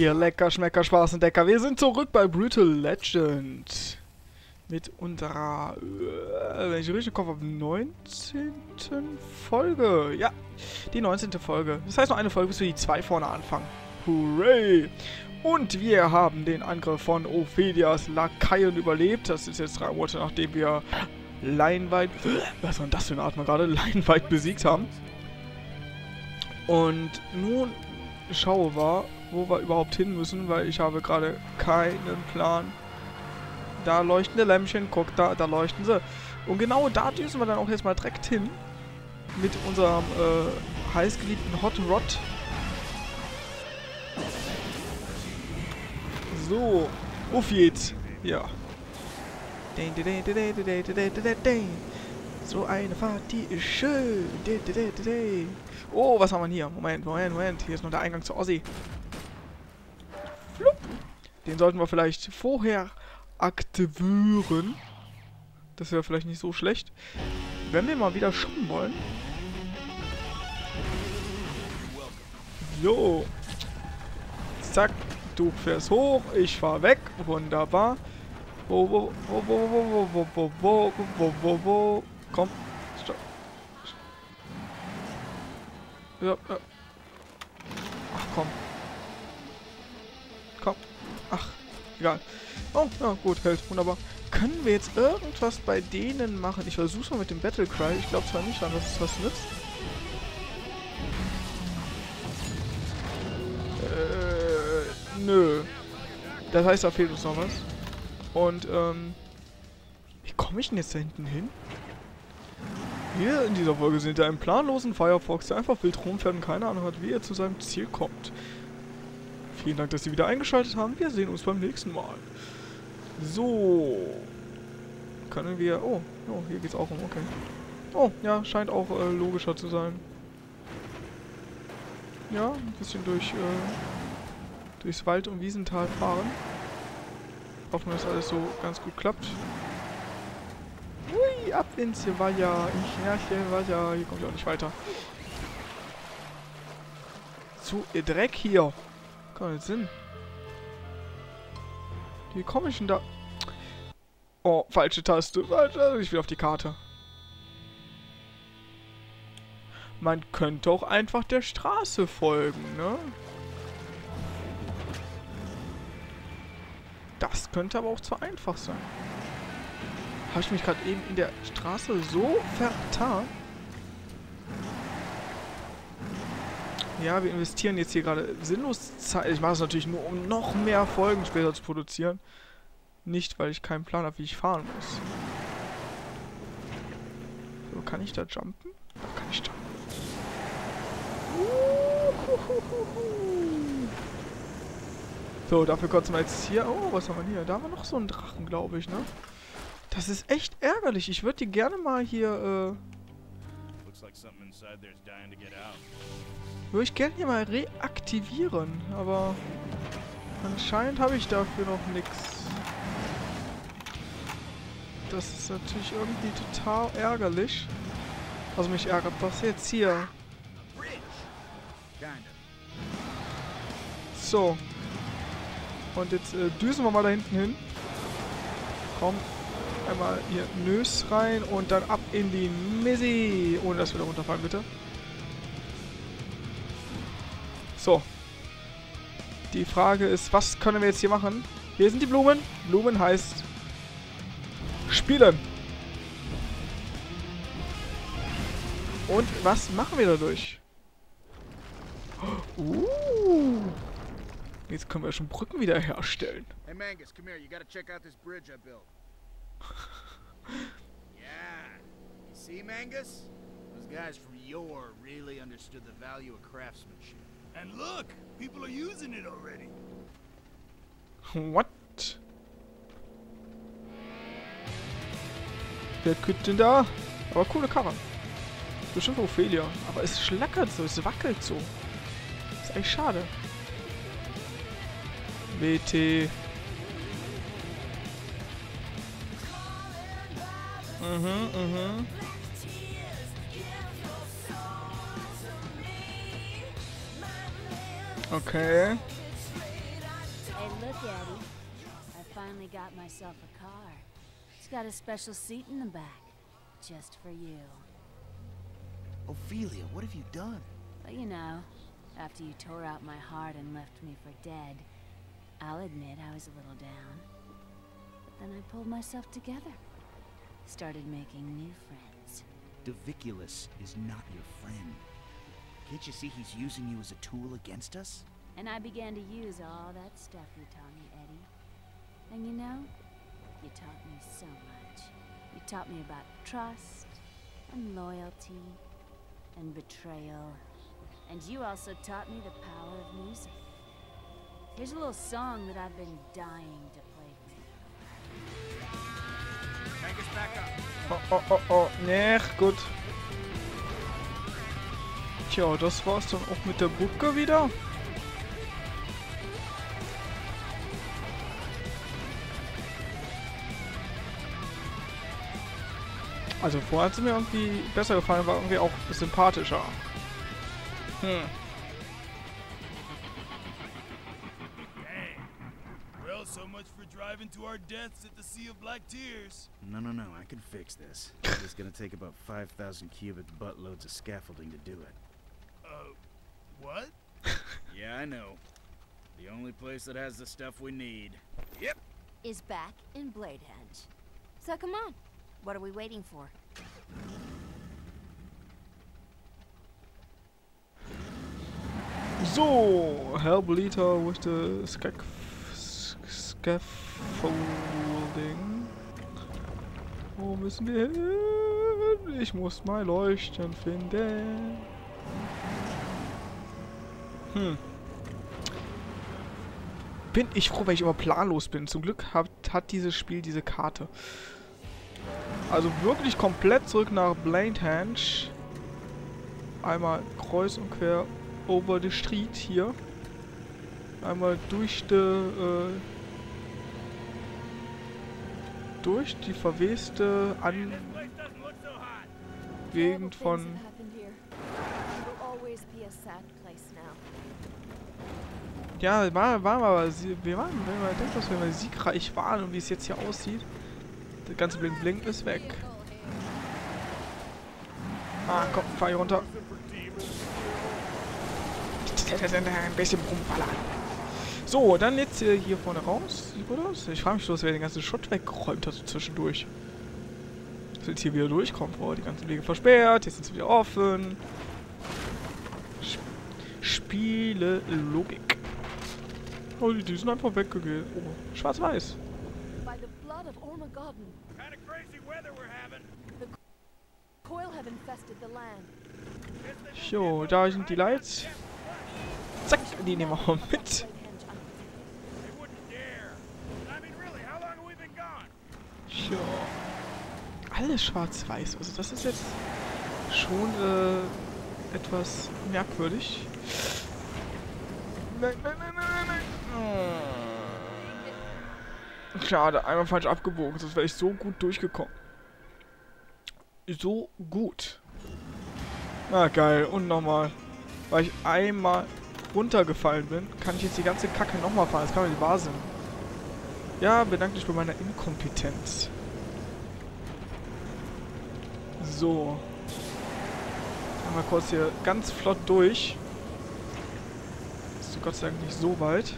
Hier lecker, schmecker, Spaß und Decker. Wir sind zurück bei Brutal Legend. Mit unserer, äh, wenn ich richtig habe, 19. Folge. Ja, die 19. Folge. Das heißt noch eine Folge, bis wir die 2 vorne anfangen. Hooray! Und wir haben den Angriff von Ophelias Lakaien überlebt. Das ist jetzt drei Monate, nachdem wir Leinweit... Was war denn das für eine Art gerade? Leinweit besiegt haben. Und nun schaue wir, wo wir überhaupt hin müssen, weil ich habe gerade keinen Plan. Da leuchtende Lämpchen, guck da, da leuchten sie. Und genau da düsen wir dann auch jetzt mal direkt hin. Mit unserem äh, heißgeliebten Hot Rod. So, auf jetzt. Ja. So eine Fahrt, die ist schön. Oh, was haben wir hier? Moment, Moment, Moment. Hier ist noch der Eingang zu Ossi. Den sollten wir vielleicht vorher aktivieren. Das wäre vielleicht nicht so schlecht. Wenn wir mal wieder shoppen wollen. So. Zack. Du fährst hoch. Ich fahr weg. Wunderbar. Wo, wo, wo, wo, wo, wo, wo, wo, wo, wo, wo, wo. Komm. Stopp. Ja, ja. Ach. Komm. Egal. Oh, ja, gut, hält. Wunderbar. Können wir jetzt irgendwas bei denen machen? Ich versuch's mal mit dem Battle Cry. Ich glaube zwar nicht an, dass es was nützt. Äh, nö. Das heißt, da fehlt uns noch was. Und, ähm... Wie komme ich denn jetzt da hinten hin? Wir in dieser Folge sind da einem planlosen Firefox, der einfach wild rumfährt und keine Ahnung hat, wie er zu seinem Ziel kommt. Vielen Dank, dass Sie wieder eingeschaltet haben. Wir sehen uns beim nächsten Mal. So. Können wir... Oh, oh hier geht's auch um, okay. Oh, ja, scheint auch äh, logischer zu sein. Ja, ein bisschen durch, äh, durchs Wald- und Wiesental fahren. Hoffen, dass alles so ganz gut klappt. Hui, ab ins. Ich herrche Weiher. Hier kommt ja auch nicht weiter. Zu Dreck hier. Nicht Sinn. Ich denn da? Oh, falsche Taste. Ich will auf die Karte. Man könnte auch einfach der Straße folgen, ne? Das könnte aber auch zu einfach sein. Habe ich mich gerade eben in der Straße so vertan? Ja, wir investieren jetzt hier gerade sinnlos Zeit. Ich mache es natürlich nur, um noch mehr Folgen später zu produzieren. Nicht, weil ich keinen Plan habe, wie ich fahren muss. So, kann ich da jumpen? Da kann ich jumpen. So, dafür kotzen wir jetzt hier... Oh, was haben wir hier? Da haben wir noch so einen Drachen, glaube ich, ne? Das ist echt ärgerlich. Ich würde die gerne mal hier, äh... Würde ich gerne hier mal reaktivieren, aber... Anscheinend habe ich dafür noch nichts. Das ist natürlich irgendwie total ärgerlich. Also mich ärgert das jetzt hier. So. Und jetzt äh, düsen wir mal da hinten hin. Komm. Einmal hier Nös rein und dann ab in die Missy. Ohne dass wir da runterfallen, bitte. So. Die Frage ist, was können wir jetzt hier machen? Hier sind die Blumen. Blumen heißt spielen. Und was machen wir dadurch? Uh. Jetzt können wir schon Brücken wieder herstellen. Hey Mangus, come here. You gotta check out this bridge I built. yeah. You see, Mangus? Those guys from yore really understood the value of craftsmanship. And look, people are using it already. What? Wer könnte denn da? Aber coole Karre. Bestimmt Ophelia. Aber es schlackert so, es wackelt so. Ist eigentlich schade. WT. Mhm, mhm. Okay. Hey, look, Eddie. I finally got myself a car. It's got a special seat in the back. Just for you. Ophelia, what have you done? But you know, after you tore out my heart and left me for dead, I'll admit I was a little down. But then I pulled myself together. Started making new friends. Daviculus is not your friend. Can't you see he's using you as a tool against us? And I began to use all that stuff you taught me, Eddie. And you know, you taught me so much. You taught me about trust, and loyalty, and betrayal. And you also taught me the power of music. Here's a little song that I've been dying to play for you. Mangus, back up. Oh, oh, oh, oh. Nee, gut. Tja, das war's dann auch mit der Bucke wieder. Also vorher hat sie mir irgendwie besser gefallen, war irgendwie auch sympathischer. Hm. Well, so much for driving to our deaths at the Sea of Black Tears. No, no, no, I can fix this. It's gonna take about 5,000 cubic buttloads of scaffolding to do it. Uh, what? Yeah, I know. The only place that has the stuff we need. Yep. Is back in Bladehenge. So come on. What are we waiting for? So, help Hellbleeder with the scac scaffolding. Wo müssen wir hin? Ich muss mal Leuchten finden. Hm. Bin ich froh, weil ich immer planlos bin. Zum Glück hat, hat dieses Spiel diese Karte. Also wirklich komplett zurück nach Bladehenge. Einmal kreuz und quer over the street hier. Einmal durch die, äh, durch die verweste An. Gegend von Things have happened here. It will always be a sad place now. Ja, war, war aber wir waren, wenn man denkt, dass wir mal siegreich waren und wie es jetzt hier aussieht, der ganze Blink Blink ist weg. Ah, komm, fahr hier runter. Ein bisschen rumballern. So, dann jetzt hier vorne raus. Sieht. Ich frage mich bloß, wer den ganzen Schutt weggeräumt hat so zwischendurch. Dass wir jetzt hier wieder durchkommen. Boah, die ganzen Wege versperrt. Jetzt sind sie wieder offen. Sp Spiele Logik. Oh, die, die sind einfach weggegangen. Oh, schwarz-weiß. By the blood of Ormagodden, Kind of crazy weather we're having. Coil have infested the land. Jo, da sind die Lights. Zack, die nehmen wir auch mit. Jo. Alles schwarz-weiß. Also das ist jetzt schon äh, etwas merkwürdig. Nein, nein, nein, nein, nein. Hm. Schade, einmal falsch abgebogen. Sonst wäre ich so gut durchgekommen. So gut. Na geil. Und nochmal. Weil ich einmal runtergefallen bin, kann ich jetzt die ganze Kacke nochmal fahren. Das kann doch nicht wahr sein. Ja, bedanke dich bei meiner Inkompetenz. So. Einmal kurz hier ganz flott durch. Gott sei Dank nicht so weit.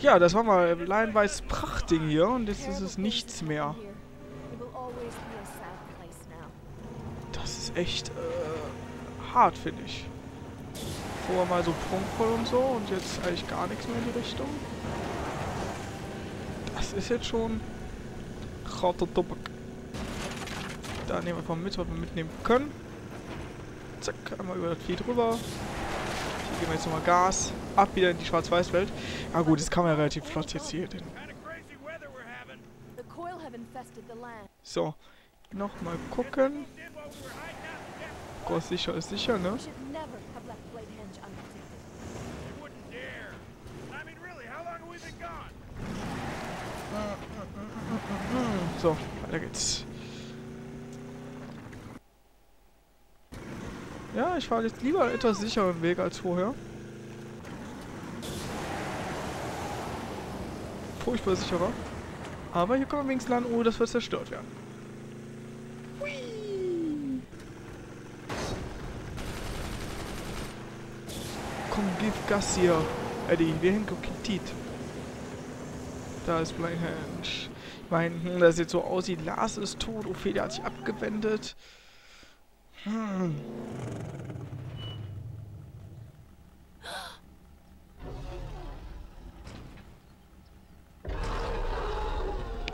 Ja, das war mal Leinweiß Prachtding hier und jetzt ist es nichts mehr. Das ist echt äh, hart, finde ich. Vorher mal so prunkvoll und so und jetzt eigentlich gar nichts mehr in die Richtung. Das ist jetzt schon harter Tobak. Da nehmen wir einfach mit, was wir mitnehmen können. Zack, einmal über das Vieh drüber. Geben wir jetzt nochmal Gas. Ab wieder in die Schwarz-Weiß-Welt. Ah gut, das kann man ja relativ flott jetzt hier. Land. So, nochmal gucken. Kurs sicher ist sicher, ne? We should never have left Bladehenge unprotected. They wouldn't dare. I mean, really, how long have we been gone? So, weiter geht's. Ja, ich fahre jetzt lieber einen etwas sicheren Weg als vorher. furchtbar sicherer. Aber hier kommen wir wenigstens lang, ohne dass wir zerstört werden. Hui. Komm, gib Gas hier. Eddie, wir hingucken Da ist Blind Hand. Ich meine, hm, das jetzt so aussieht, Lars ist tot, Ophelia hat sich abgewendet. Hm.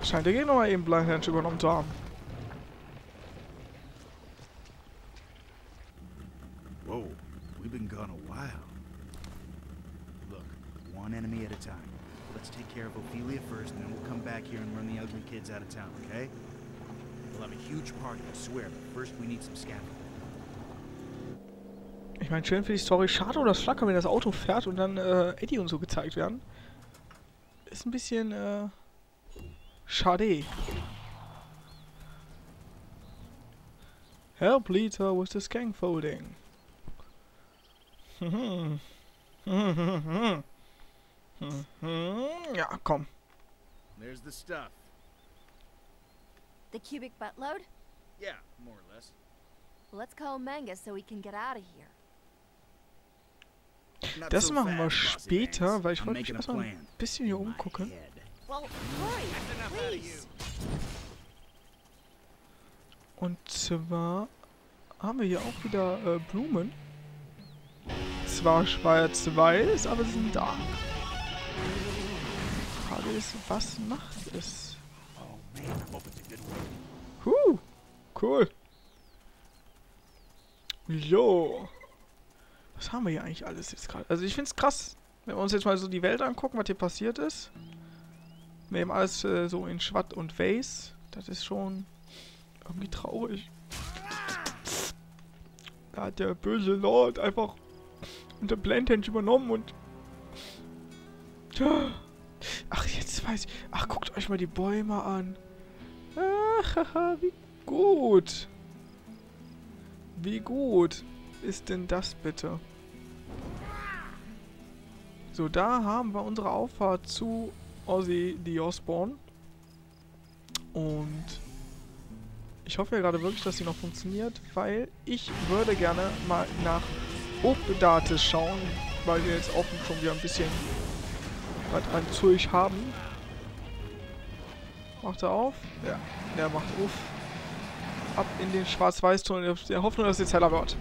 Scheint der Gegner mal eben Blind Hand übernommen zu haben. Whoa, we've been gone a while. Look, one enemy at a time. Let's take care of Ophelia first, and then we'll come back here and run the ugly kids out of town, okay? We'll have a huge party, I swear, but first we need some scaffolding. Ich meine, schön für die Story. Schade, oder das Flackern, wenn das Auto fährt und dann äh, Eddie und so gezeigt werden. Ist ein bisschen, äh, schade. Help Lita with the scaffolding. ja, komm. There's the stuff. The cubic buttload? Yeah, more or less. Let's call Mangus so we can get out of here. Das machen wir später, weil ich wollte mich erstmal ein bisschen hier umgucken. Und zwar haben wir hier auch wieder äh, Blumen. Zwar schwarz-weiß, aber sie sind da. Die Frage ist, was macht es? Huh, cool. Jo. Was haben wir hier eigentlich alles jetzt gerade? Also ich finde es krass, wenn wir uns jetzt mal so die Welt angucken, was hier passiert ist. Wir haben alles äh, so in Schwatt und Weiß. Das ist schon irgendwie traurig. Da hat der böse Lord einfach unter Blendhenge übernommen und... Ach, jetzt weiß ich... Ach, guckt euch mal die Bäume an. Ach, haha, wie gut. Wie gut ist denn das bitte? So, da haben wir unsere Auffahrt zu Ozzy the Osbourne. Und ich hoffe ja gerade wirklich, dass sie noch funktioniert, weil ich würde gerne mal nach Obdates schauen, weil wir jetzt auch schon wieder ein bisschen was an Zeug haben. Macht er auf? Ja, der macht auf. Ab in den Schwarz-Weiß-Tunnel, der Hoffnung, dass es jetzt heller wird.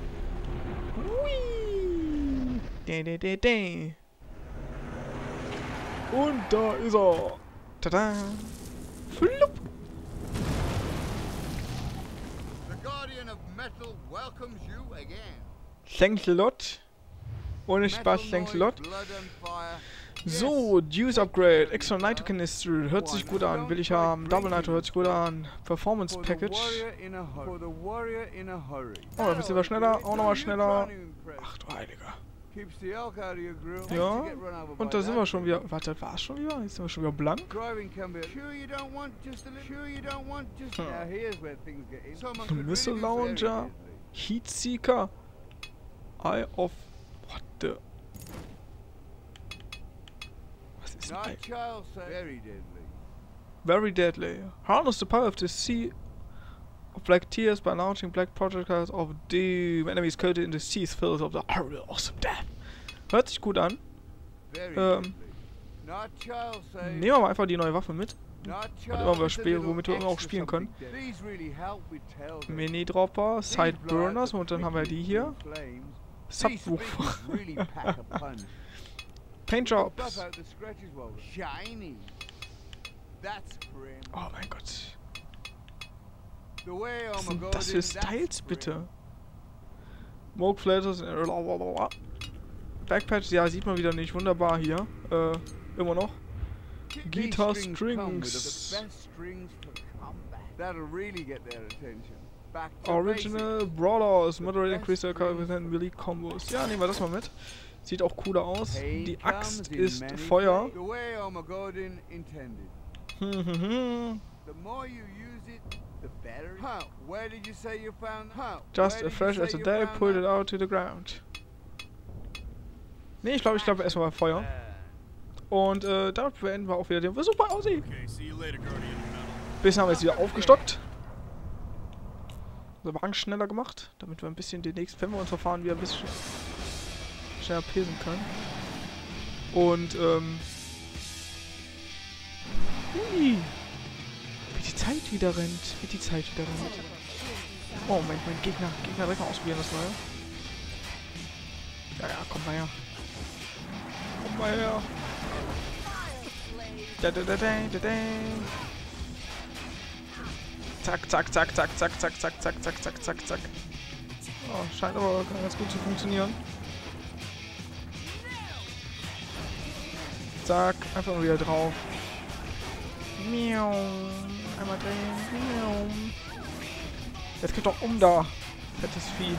Und da ist er. Tada! Flupp! The Guardian of Metal welcomes you again. Thanks a lot. Ohne Spaß, thanks a lot. So, Juice Upgrade, extra Nitro Canister, hört sich gut an, will ich haben. Double Nitro hört sich gut an. Performance Package. Oh, ein bisschen was schneller, auch nochmal schneller. Ach du Heiliger. Ja, und da sind wir schon wieder. Warte, war es schon wieder? Jetzt sind wir schon wieder blank. Missile Launcher. Heat Seeker. Eye of. What the. Was ist denn Eye? Very deadly. Very deadly. Harness the power of the sea of black tears by launching black projectiles of doom. Enemies coated in the seas filled of the horrible awesome death. Hört sich gut an. Ähm, safe. Nehmen wir mal einfach die neue Waffe mit. Not immer wir child, spielen, it's a womit wir auch spielen können. Mini-Dropper, Sideburners und dann haben wir die hier. Subwoofer. Paintjobs. Oh mein Gott. The Was sind das für Styles bitte? Smoke Flatters. Backpatch, ja, sieht man wieder nicht. Wunderbar hier. Äh, immer noch. Guitar strings the Original Brawlers. Moderate increase their cover within melee combos. Ja, nehmen wir das mal mit. Sieht auch cooler aus. Die Axt ist Feuer. ways. The way Armageddon intended. Hm, hm, hm. Huh? Where did you say you found? Huh? Just as you fresh as a day, pulled it out to the ground. Nee, ich glaube, ich glaube erstmal Feuer. Und äh, damit beenden wir auch wieder den Versuch bei Aussie. Bisschen haben wir jetzt wieder aufgestockt. Unser Wagen schneller gemacht, damit wir ein bisschen den nächsten, wenn wir uns verfahren, wieder ein bisschen schneller pesen können. Und, ähm... Hui. Die Zeit wieder rennt. Wie die Zeit wieder rennt. Oh, Moment, mein Gegner. Gegner direkt mal ausprobieren das Neue. Ja, ja, komm mal her. Komm mal her. Da, da, da, da, da, da. Zack, zack, zack, zack, zack, zack, zack, zack, zack, zack, zack, zack. Oh, scheint aber ganz gut zu funktionieren. Zack, einfach nur wieder drauf. Miau. Einmal drehen. Jetzt geht doch um da. Fettes Vieh.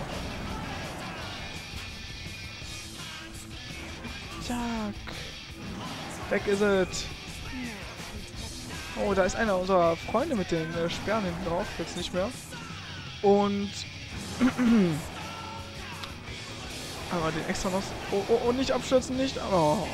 Zack. Weg ist es. Oh, da ist einer unserer Freunde mit den äh, Sperren hinten drauf. Jetzt nicht mehr. Und... Aber den extra noch... Oh, oh, oh, nicht abstürzen, nicht... Oh.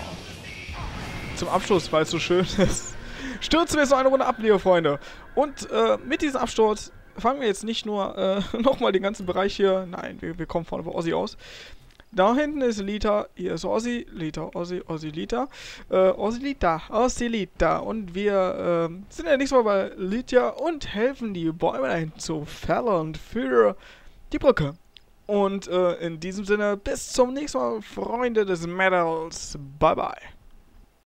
Zum Abschluss, weil es so schön ist. Stürzen wir noch eine Runde ab, liebe Freunde. Und äh, mit diesem Absturz fangen wir jetzt nicht nur äh, nochmal den ganzen Bereich hier... Nein, wir, wir kommen vorne bei Ossi aus. Da hinten ist Lita, hier ist Ossi, Lita, Ossi, Ossi, Lita, äh, Ossi, Lita, Ossi, Lita. Und wir äh, sind ja nächstes Mal bei Lydia und helfen die Bäume dahin zu fällen für die Brücke. Und äh, in diesem Sinne, bis zum nächsten Mal, Freunde des Metals. Bye, bye.